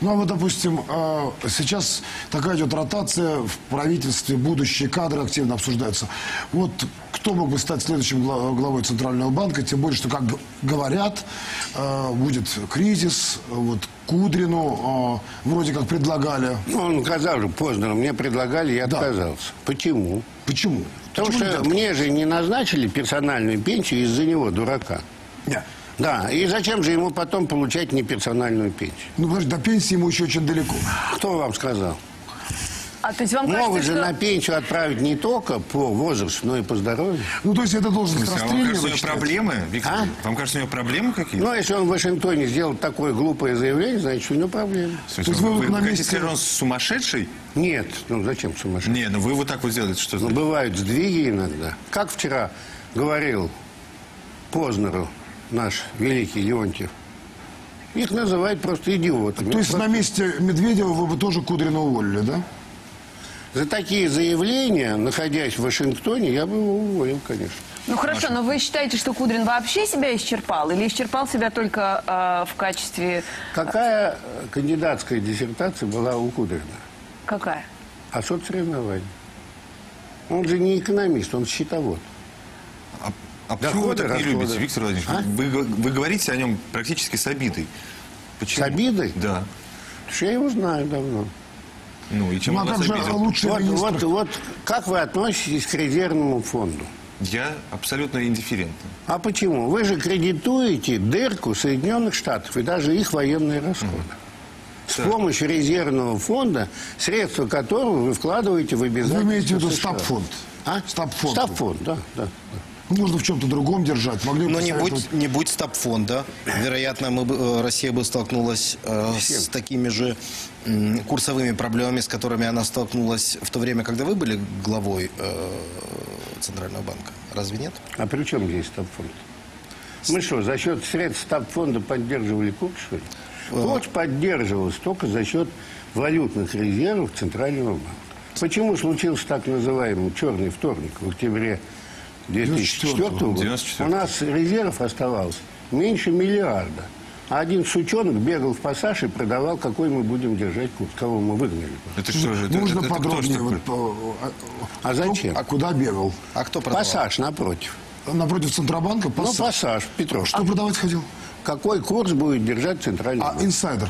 Ну, а вот, допустим, э, сейчас такая идет ротация в правительстве, будущие кадры активно обсуждаются. Вот кто мог бы стать следующим гла- главой Центрального банка, тем более, что, как говорят, э, будет кризис, вот Кудрину э, вроде как предлагали. Ну, он сказал же поздно, мне предлагали, я Да. отказался. Почему? Почему? Потому Почему что не мне же не назначили персональную пенсию из-за него, дурака. Нет. Да, и зачем же ему потом получать неперсональную пенсию? Ну, подожди, до пенсии ему еще очень далеко. Кто вам сказал? А то есть вам Могут кажется, же что... на пенсию отправить не только по возрасту, но и по здоровью. Ну, то есть это должен А вам кажется, у него проблемы, Виктор? А? Вам кажется, у него проблемы какие-то? Ну, а если он в Вашингтоне сделал такое глупое заявление, значит, у него проблемы. То есть вы вы, на месте- что он сумасшедший? Нет, ну зачем сумасшедший? Не, ну вы вот так вот делаете, что Ну, бывают сдвиги иногда. Как вчера говорил Познеру наш великий Леонтьев, их называют просто идиотами. То есть на месте Медведева вы бы тоже Кудрина уволили, да? За такие заявления, находясь в Вашингтоне, я бы его уволил, конечно. Ну хорошо, но вы считаете, что Кудрин вообще себя исчерпал? Или исчерпал себя только э, в качестве... Какая э, кандидатская диссертация была у Кудрина? Какая? А соцсоревнования. Он же не экономист, он счетовод. А, а почему вы Доходы, так не расходы. любите, Виктор Владимирович? А? Вы, вы- вы говорите о нем практически с обидой. Почему? С обидой? Да. Потому что я его знаю давно. Ну и чем Ну, а он вас как же обидел? лучший Вот, министр? вот, вот как вы относитесь к резервному фонду? Я абсолютно индифферентен. А почему? Вы же кредитуете дырку Соединенных Штатов и даже их военные расходы. С Так. помощью резервного фонда, средства которого вы вкладываете в Вы обязательства имеете в виду стабфонд? А? Стабфонд. Стабфонд, да, да. Ну, можно в чем-то другом держать. Могли бы Но не посоветовать. будь, не будь стабфонда, вероятно, мы бы, э, Россия бы столкнулась э, с такими же м, курсовыми проблемами, с которыми она столкнулась в то время, когда вы были главой э, Центрального банка. Разве нет? А при чем здесь стабфонд? Мы что, за счет средств стабфонда поддерживали курс, что ли? Курс поддерживался только за счет валютных резервов Центрального банка. Почему случился так называемый черный вторник в октябре 2004 года? 94. У нас резервов оставалось меньше миллиарда. А один сучонок бегал в пассаж и продавал, какой мы будем держать курс, кого мы выгнали. Это что же? Это, Можно это- это подробнее? такой? вот, а- А зачем? А куда бегал? А кто продавал? Пассаж напротив. Напротив Центробанка? Ну, Пассаж. пассаж, Петров. Что продавать ходил? Какой курс будет держать Центральный А, банк? инсайдер.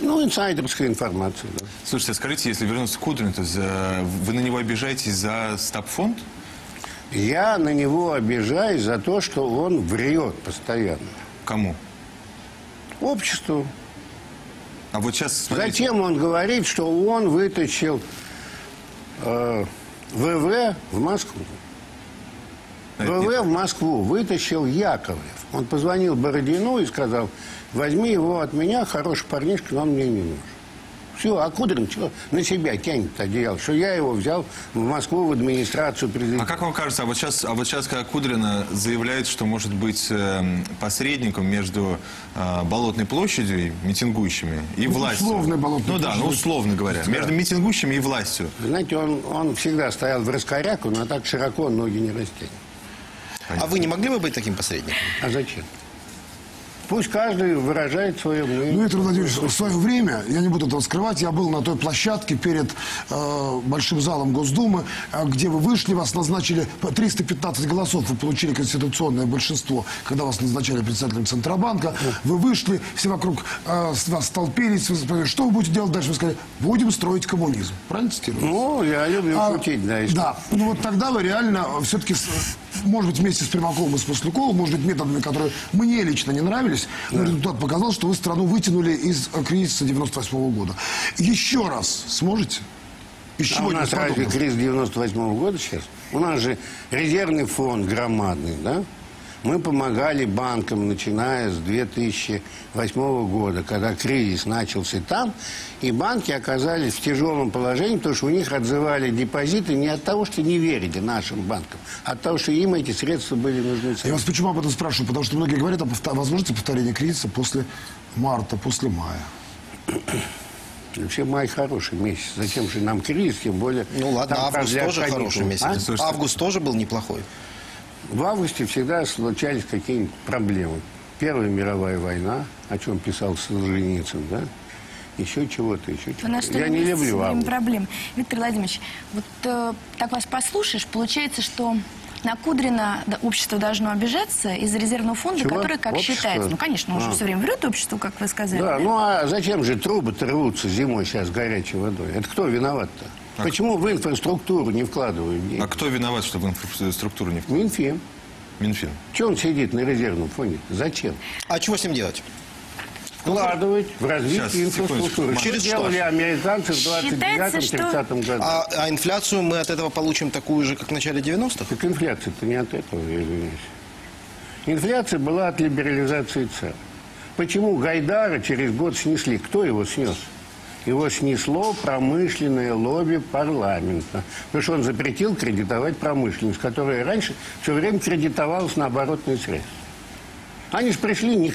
Ну, инсайдерская информация, да. Слушайте, а скажите, если вернуться к Кудрину, то за- вы на него обижаетесь за стабфонд? Я на него обижаюсь за то, что он врет постоянно. Кому? Обществу. А вот сейчас, смотрите, Затем он говорит, что он вытащил э, ВВ в Москву. это не ВВ в Москву вытащил Яковлев. Он позвонил Бородину и сказал, возьми его от меня, хороший парнишка, но он мне не нужен. Все, а Кудрин что на себя тянет одеяло, что я его взял в Москву в администрацию президента. А как вам кажется, а вот сейчас, а вот сейчас, когда Кудрина заявляет, что может быть эм, посредником между э, Болотной площадью и митингующими и Ну, властью? условной Болотной Ну да, ну условно говоря. Между митингующими и властью. Знаете, он, он всегда стоял в раскоряку, но так широко ноги не растянет. А вы не могли бы быть таким посредником? А зачем? Пусть каждый выражает свое мнение. Ну, Виктор Владимирович, в свое время, я не буду этого скрывать, я был на той площадке перед э, Большим залом Госдумы, э, где вы вышли, вас назначили по 315 голосов, вы получили конституционное большинство, когда вас назначали председателем Центробанка. Вы вышли, все вокруг э, вас столпились, вы спросили, что вы будете делать дальше? Вы сказали, будем строить коммунизм. Правильно цитирую? Ну, я люблю А, шутить, да. Да, ну вот тогда вы реально все-таки, может быть, вместе с Примаковым и с Маслюковым, может быть, методами, которые мне лично не нравились, но результат показал, что вы страну вытянули из э, кризиса 98 года. Еще раз сможете? Из А у нас разве кризис 98 года сейчас? У нас же резервный фонд громадный, да? Мы помогали банкам, начиная с 2008 года, когда кризис начался там, и банки оказались в тяжелом положении, потому что у них отзывали депозиты не от того, что не верили нашим банкам, а от того, что им эти средства были нужны. Я вас почему об этом спрашиваю? Потому что многие говорят о повтор- возможности повторения кризиса после марта, после мая. Вообще май хороший месяц. Зачем же нам кризис, тем более... Ну ладно, август тоже хороший месяц. А? Слушайте. Август тоже был неплохой. В августе всегда случались какие-нибудь проблемы. Первая мировая война, о чем писал Солженицын, да? еще чего-то, еще чего-то. Я не люблю август. проблем. Виктор Владимирович, вот э, так вас послушаешь, получается, что на Кудрина да, общество должно обижаться из-за резервного фонда, Чего? который, как Общество? считается, ну, конечно, он же А. все время врет обществу, как вы сказали. Да, ну а зачем же трубы-то рвутся зимой сейчас горячей водой? Это кто виноват-то? Почему в инфраструктуру не вкладывают деньги? А кто виноват, что в инфраструктуру не вкладывают? Минфин. Минфин. Чего он сидит на резервном фонде? Зачем? А чего с ним делать? Вкладывать в развитие Сейчас, инфраструктуры. Что Через что? делали американцы в Считается, что- 29-30 году? А, а инфляцию мы от этого получим такую же, как в начале 90-х? Так инфляция-то не от этого, я извиняюсь. Инфляция была от либерализации цен. Почему Гайдара через год снесли? Кто его снес? Его снесло промышленное лобби парламента. Потому что он запретил кредитовать промышленность, которая раньше все время кредитовалась на оборотные средства. Они же пришли, ни-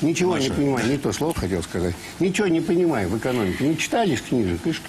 ничего не понимая, не то слово хотел сказать, ничего не понимая в экономике, не читались книжек и что?